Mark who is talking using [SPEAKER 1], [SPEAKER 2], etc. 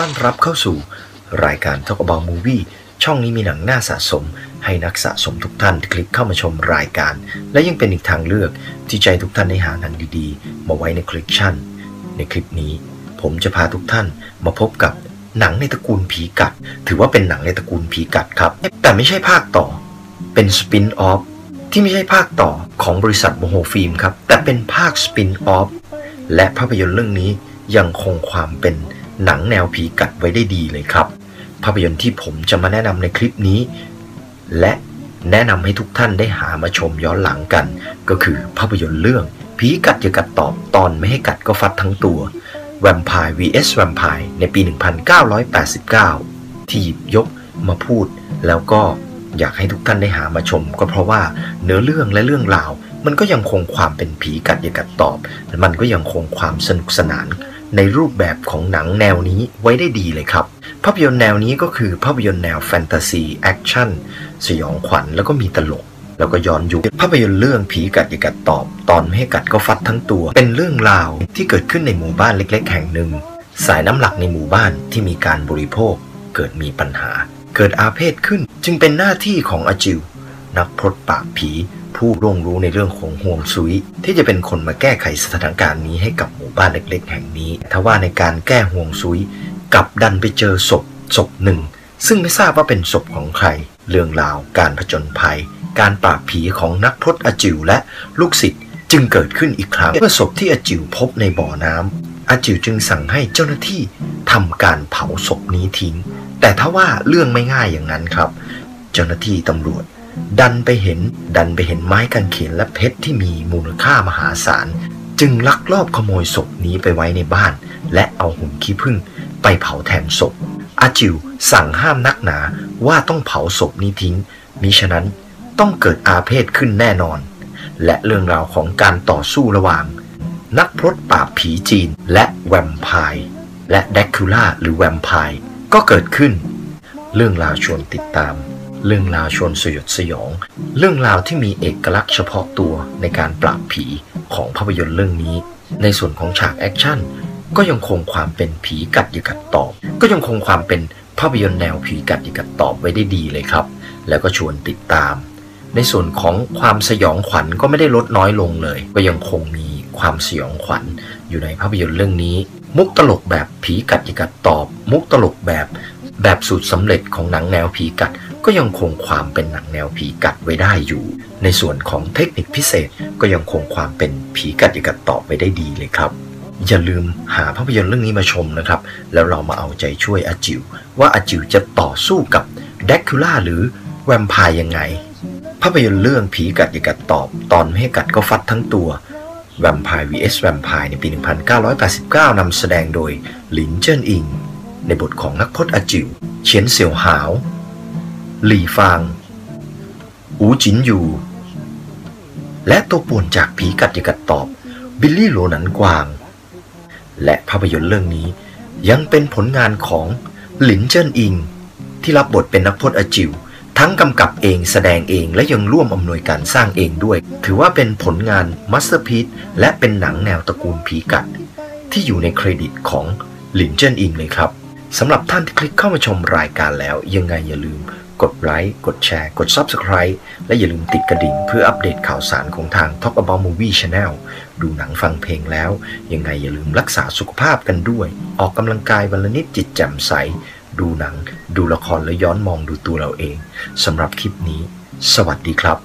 [SPEAKER 1] ต้อนรับเข้าสู่ รายการ Talk About Movie ช่องนี้มีหนังน่าสะสม ให้นักสะสมทุกท่านคลิกเข้ามาชมรายการ และยังเป็นอีกทางเลือกที่ใจทุกท่านได้หาหนังดีๆ มาไว้ในคลิปชั่น ในคลิปนี้ ผมจะพาทุกท่านมาพบกับหนังในตระกูลผีกัด ถือว่าเป็นหนังในตระกูลผีกัดครับ แต่ไม่ใช่ภาคต่อ เป็นสปินออฟที่ไม่ใช่ภาคต่อของบริษัทโมโหฟิล์มครับ แต่เป็นภาคสปินออฟและภาพยนตร์เรื่องนี้ยังคงความเป็น หนังแนวผีกัดไว้ได้ดีเลยครับ ภาพยนตร์ที่ผมจะมาแนะนำในคลิปนี้ และแนะนำให้ทุกท่านได้หามาชมย้อนหลังกัน ก็คือภาพยนตร์เรื่อง ผีกัดอย่ากัดตอบตอนไม่ให้กัดก็ฟัดทั้งตัว Vampire vs Vampire ในปี 1989 ที่หยิบยกมาพูด แล้วก็อยากให้ทุกท่านได้หามาชม ก็เพราะว่าเนื้อเรื่องและเรื่องราว มันก็ยังคงความเป็นผีกัดอย่ากัดตอบ มันก็ยังคงความสนุกสนาน ในรูปแบบของหนังแนวนี้ไว้ได้ดีเลยครับ ภาพยนตร์แนวนี้ก็คือภาพยนตร์แนวแฟนตาซีแอคชั่นสยองขวัญแล้วก็มีตลก แล้วก็ย้อนยุคภาพยนตร์เรื่องผีกัดอย่ากัดตอบ ตอนไม่ให้กัดก็ฟัดทั้งตัว เป็นเรื่องราวที่เกิดขึ้นในหมู่บ้านเล็ก ๆ แห่งหนึ่ง สายน้ำหลักในหมู่บ้านที่มีการบริโภค เกิดมีปัญหา เกิดอาเพศขึ้นจึงเป็นหน้าที่ของอาจิวนักพรตปาบผี ผู้ร่วงรู้ในเรื่องของห่วงซุยที่จะเป็นคนมาแก้ไขสถานการณ์นี้ให้กับหมู่บ้านเล็ก ๆ แห่งนี้ทว่าในการแก้ห่วงซุยกลับดันไปเจอศพศพหนึ่ง ซึ่งไม่ทราบว่าเป็นศพของใคร เรื่องราว การผจญภัย การปราบผีของนักพรตอาจิวและลูกศิษย์จึงเกิดขึ้นอีกครั้งเมื่อศพที่อาจิวพบในบ่อน้ำอาจิวจึงสั่งให้เจ้าหน้าที่ทำการเผาศพนี้ทิ้ง แต่ถ้าว่าเรื่องไม่ง่ายอย่างนั้นครับ เจ้าหน้าที่ตำรวจ ดันไปเห็นดันไปเห็นไม้กางเขนและเพชรที่มีมูลค่ามหาศาล จึงลักลอบขโมยศพนี้ไปไว้ในบ้าน และเอาหุ่นขี้ผึ้งไปเผาแทนศพ อาจิวสั่งห้ามนักหนาว่าต้องเผาศพนี้ทิ้ง มิฉะนั้นต้องเกิดอาเพศขึ้นแน่นอน และเรื่องราวของการต่อสู้ระหว่าง นักพรตปราบผีจีนและแวมไพร์และแดร็กคูล่าหรือแวมไพร์ก็เกิดขึ้น เรื่องราวชวนติดตาม เรื่องราวชวนสยดสยอง เรื่องราวที่มีเอกลักษณ์เฉพาะตัวในการปราบผีของภาพยนตร์เรื่องนี้ ในส่วนของฉากแอคชั่นก็ยังคงความเป็นผีกัดอย่ากัดตอบ ก็ยังคงความเป็นภาพยนตร์แนวผีกัดอย่ากัดตอบไว้ได้ดีเลยครับ แล้วก็ชวนติดตาม ในส่วนของความสยองขวัญก็ไม่ได้ลดน้อยลงเลย ก็ยังคงมีความสยองขวัญอยู่ในภาพยนตร์เรื่องนี้ มุกตลกแบบผีกัดอย่กัดตอบ มุกตลกแบบแบบสูตรสำเร็จของหนังแนวผีกัด ก็ยังคงความเป็นหนังแนวผีกัดไว้ได้อยู่ ในส่วนของเทคนิคพิเศษก็ยังคงความเป็นผีกัดยกัดตอบไว้ได้ดีเลยครับ อย่าลืมหาภาพยนตร์เรื่องนี้มาชมนะครับ แล้วเรามาเอาใจช่วยอาจิว ว่าอาจิวจะต่อสู้กับแดร็กคูล่าหรือแวมไพร์ยังไง ภาพยนตร์เรื่องผีกัดอย่ากัดตอบ ตอนไม่ให้กัดก็ฟัดทั้งตัวแวมไพร์ vs แวมไพร์ในปี 1989 นำแสดงโดยหลินเจิ้นอิง ในบทของนักพรตอาจิว เฉียนเสี่ยวหาว หลี่ฟางอูจินยูและตัวป่วนจากผีกัดอย่ากัดตอบ บิลลี่โลนันกวาง และภาพยนตร์เรื่องนี้ยังเป็นผลงานของหลินเจิ้นอิง ที่รับบทเป็นนักพจน์อาจิว ทั้งกำกับเองแสดงเองและยังร่วมอำนวยการสร้างเองด้วย ถือว่าเป็นผลงานมัสเตอร์พีซและเป็นหนังแนวตระกูลผีกัด ที่อยู่ในเครดิตของหลินเจิ้นอิงเลยครับ สำหรับท่านที่คลิกเข้ามาชมรายการแล้ว ยังไงอย่าลืมกดไลค์ กดแชร์ กด Subscribe และอย่าลืมติดกระดิ่งเพื่ออัปเดตข่าวสารของทาง Talk About Movie Channel ดูหนังฟังเพลงแล้ว ยังไงอย่าลืมรักษาสุขภาพกันด้วย ออกกำลังกายวันละนิดจิตแจ่มใส ดูหนัง ดูละครและย้อนมองดูตัวเราเองสำหรับคลิปนี้ สวัสดีครับ